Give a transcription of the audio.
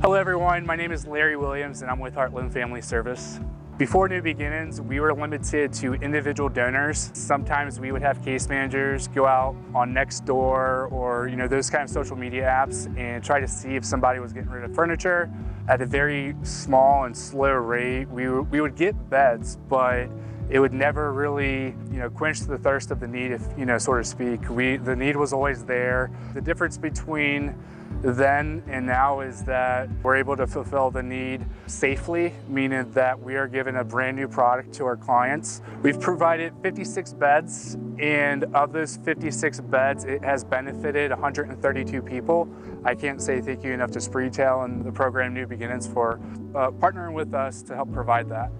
Hello everyone, my name is Larry Williams and I'm with Heartland Family Service. Before New Beginnings, we were limited to individual donors. Sometimes we would have case managers go out on Nextdoor or you know those kind of social media apps and try to see if somebody was getting rid of furniture. At a very small and slow rate, we, we would get beds, but it would never really, you know, quench the thirst of the need, if you know, so to speak. We the need was always there. The difference between then and now is that we're able to fulfill the need safely, meaning that we are giving a brand new product to our clients. We've provided 56 beds, and of those 56 beds, it has benefited 132 people. I can't say thank you enough to Spreetail and the program New Beginnings for uh, partnering with us to help provide that.